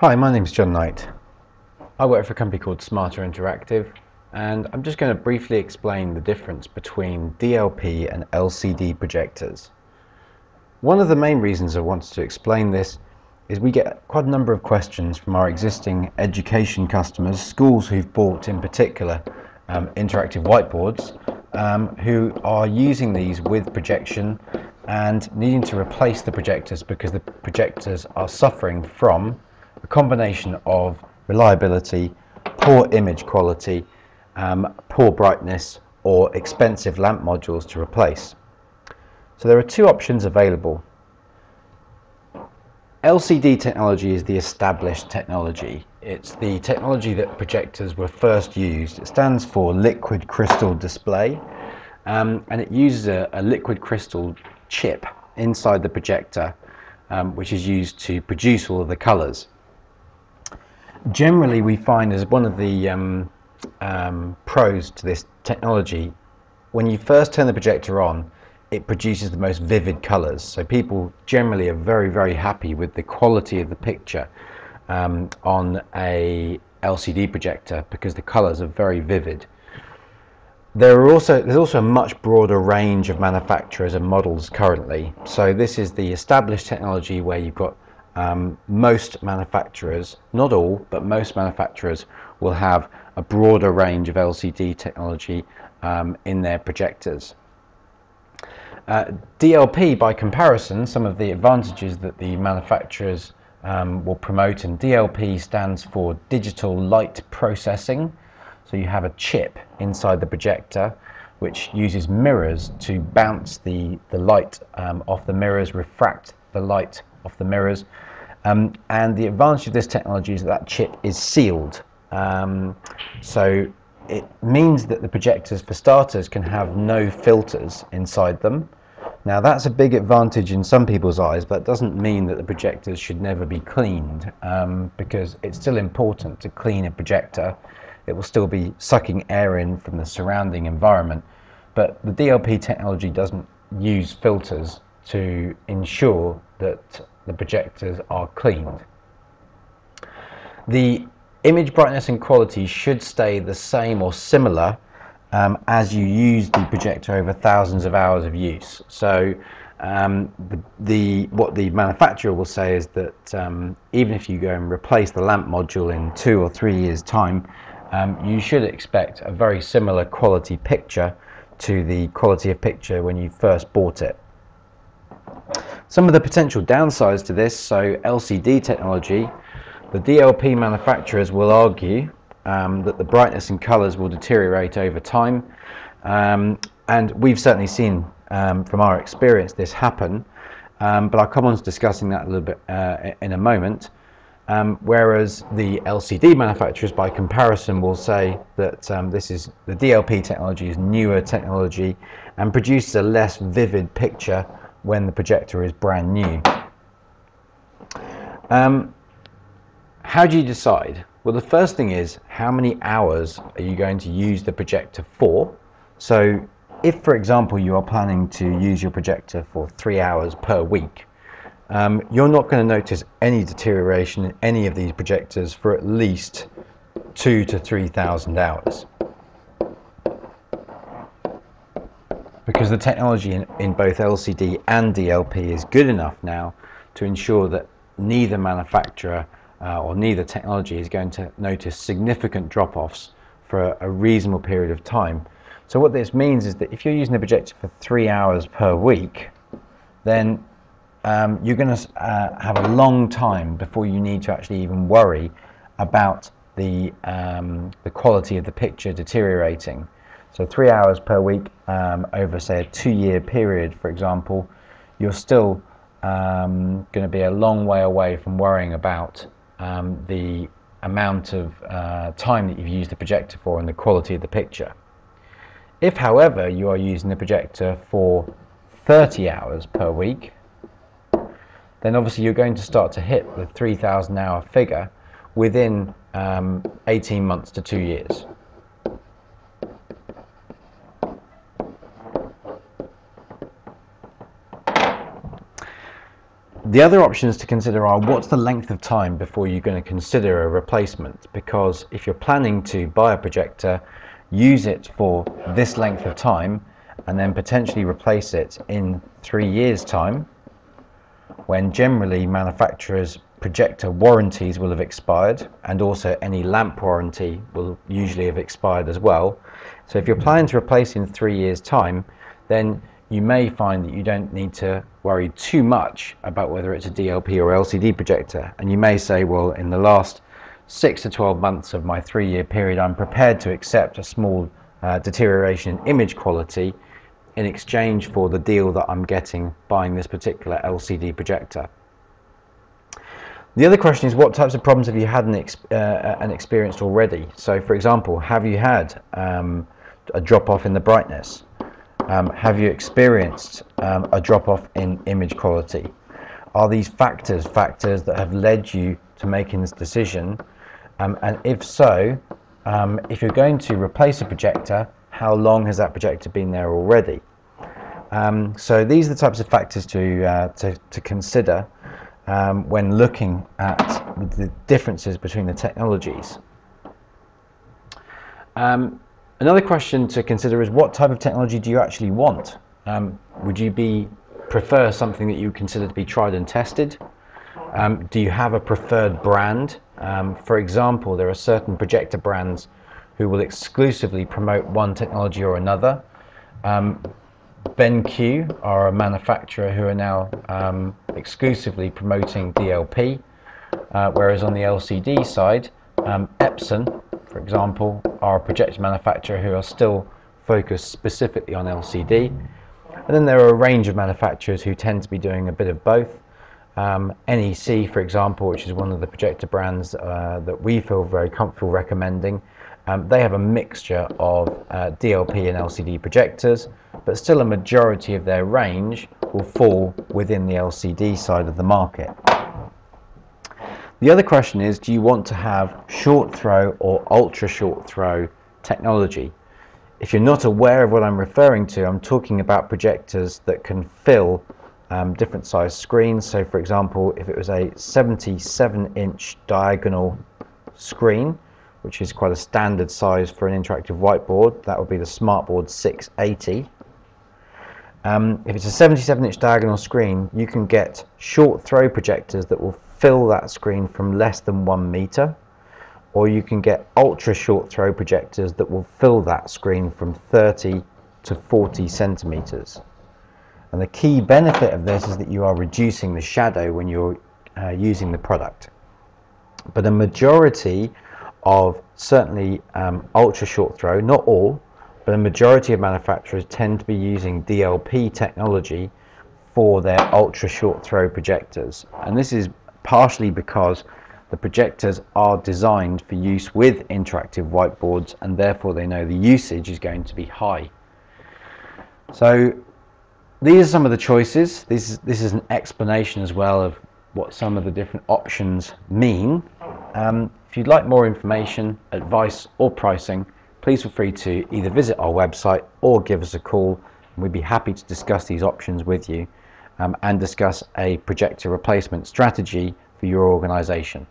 Hi, my name is Jon Knight. I work for a company called Smarter Interactive and I'm just going to briefly explain the difference between DLP and LCD projectors. One of the main reasons I wanted to explain this is we get quite a number of questions from our existing education customers, schools who've bought in particular um, interactive whiteboards, um, who are using these with projection and needing to replace the projectors because the projectors are suffering from a combination of reliability, poor image quality, um, poor brightness or expensive lamp modules to replace. So there are two options available. LCD technology is the established technology. It's the technology that projectors were first used. It stands for liquid crystal display um, and it uses a, a, liquid crystal chip inside the projector um, which is used to produce all of the colors generally we find as one of the um, um, pros to this technology, when you first turn the projector on, it produces the most vivid colors. So people generally are very, very happy with the quality of the picture um, on a LCD projector because the colors are very vivid. There are also there's also a much broader range of manufacturers and models currently. So this is the established technology where you've got um, most manufacturers, not all, but most manufacturers will have a broader range of LCD technology um, in their projectors. Uh, DLP, by comparison, some of the advantages that the manufacturers um, will promote, and DLP stands for Digital Light Processing. So you have a chip inside the projector which uses mirrors to bounce the, the light um, off the mirrors, refract the light off the mirrors. Um, and the advantage of this technology is that, that chip is sealed. Um, so it means that the projectors, for starters, can have no filters inside them. Now that's a big advantage in some people's eyes, but it doesn't mean that the projectors should never be cleaned um, because it's still important to clean a projector. It will still be sucking air in from the surrounding environment, but the DLP technology doesn't use filters to ensure that the projectors are cleaned. The image brightness and quality should stay the same or similar um, as you use the projector over thousands of hours of use. So um, the, the, what the manufacturer will say is that um, even if you go and replace the lamp module in two or three years time, um, you should expect a very similar quality picture to the quality of picture when you first bought it. Some of the potential downsides to this, so LCD technology, the DLP manufacturers will argue um, that the brightness and colours will deteriorate over time. Um, and we've certainly seen um, from our experience this happen, um, but I'll come on to discussing that a little bit uh, in a moment. Um, whereas the LCD manufacturers, by comparison, will say that um, this is the DLP technology is newer technology and produces a less vivid picture when the projector is brand new. Um, how do you decide? Well, the first thing is how many hours are you going to use the projector for? So if, for example, you are planning to use your projector for three hours per week, um, you're not going to notice any deterioration in any of these projectors for at least two to 3,000 hours. Because the technology in, in both LCD and DLP is good enough now to ensure that neither manufacturer uh, or neither technology is going to notice significant drop-offs for a, a, reasonable period of time. So what this means is that if you're using the projector for three hours per week, then um, you're going to uh, have a long time before you need to actually even worry about the, um, the quality of the picture deteriorating. So three hours per week um, over, say, a two-year period, for example, you're still um, going to be a long way away from worrying about um, the amount of uh, time that you've used the projector for and the quality of the picture. If, however, you are using the projector for 30 hours per week, then obviously you're going to start to hit the 3,000 hour figure within um, 18 months to two years. The other options to consider are what's the length of time before you're going to consider a replacement? Because if you're planning to buy a projector use it for this length of time and then potentially replace it in three years time when generally manufacturers projector warranties will have expired and also any lamp warranty will usually have expired as well. So if you're planning to replace in three years time then you may find that you don't need to worry too much about whether it's a DLP or LCD projector. And you may say, well, in the last six to 12 months of my three year period, I'm prepared to accept a small uh, deterioration in image quality in exchange for the deal that I'm getting buying this particular LCD projector. The other question is what types of problems have you had and, ex uh, experienced already? So for example, have you had um, a drop off in the brightness? Um, have you experienced um, a drop off in image quality? Are these factors factors that have led you to making this decision? Um, and if so, um, if you're going to replace a projector, how long has that projector been there already? Um, so these are the types of factors to, uh, to, to, consider um, when looking at the differences between the technologies. Um, Another question to consider is what type of technology do you actually want? Um, would you be prefer something that you consider to be tried and tested? Um, do you have a preferred brand? Um, for example, there are certain projector brands who will exclusively promote one technology or another. Um, BenQ are a manufacturer who are now um, exclusively promoting DLP, uh, whereas on the LCD side, um, Epson for example, are a projector manufacturer who are still focused specifically on LCD. And then there are a range of manufacturers who tend to be doing a bit of both. Um, NEC, for example, which is one of the projector brands uh, that we feel very comfortable recommending, um, they have a mixture of uh, DLP and LCD projectors, but still a majority of their range will fall within the LCD side of the market. The other question is, do you want to have short throw or ultra short throw technology? If you're not aware of what I'm referring to, I'm talking about projectors that can fill um, different size screens. So for example, if it was a 77 inch diagonal screen, which is quite a standard size for an interactive whiteboard, that would be the Smartboard 680. Um, if it's a 77 inch diagonal screen, you can get short throw projectors that will fill that screen from less than one meter or you can get ultra short throw projectors that will fill that screen from 30 to 40 centimeters. And the key benefit of this is that you are reducing the shadow when you're uh, using the product. But a majority of certainly um, ultra short throw, not all, but a majority of manufacturers tend to be using DLP technology for their ultra short throw projectors. And this is partially because the projectors are designed for use with interactive whiteboards and therefore they know the usage is going to be high. So these are some of the choices. This is, this is an explanation as well of what some of the different options mean. Um, if you'd like more information, advice or pricing, please feel free to either visit our website or give us a call and we'd be happy to discuss these options with you um, and discuss a projector replacement strategy for your organization.